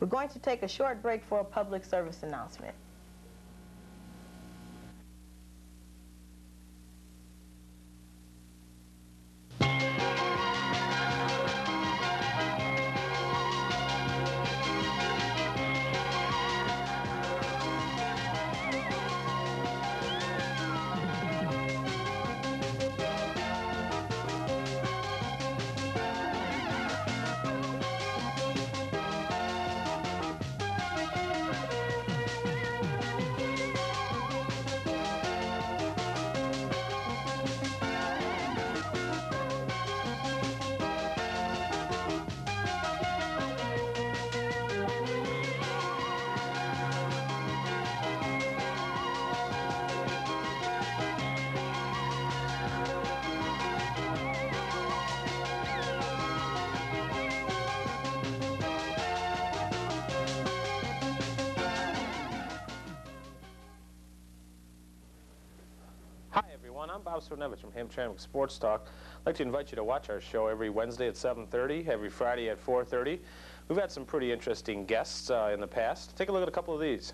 We're going to take a short break for a public service announcement. Hi everyone, I'm Bob Swinevich from Hamtramck Sports Talk. I'd like to invite you to watch our show every Wednesday at 7.30, every Friday at 4.30. We've had some pretty interesting guests uh, in the past. Take a look at a couple of these.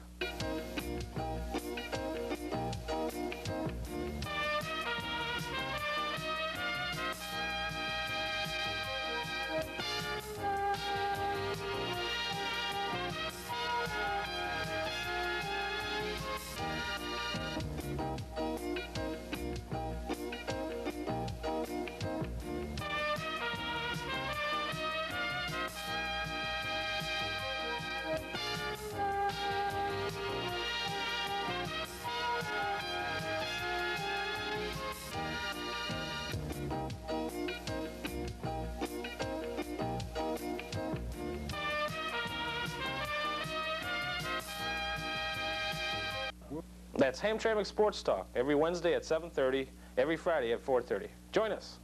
That's Hamtramck Sports Talk, every Wednesday at 7.30, every Friday at 4.30. Join us.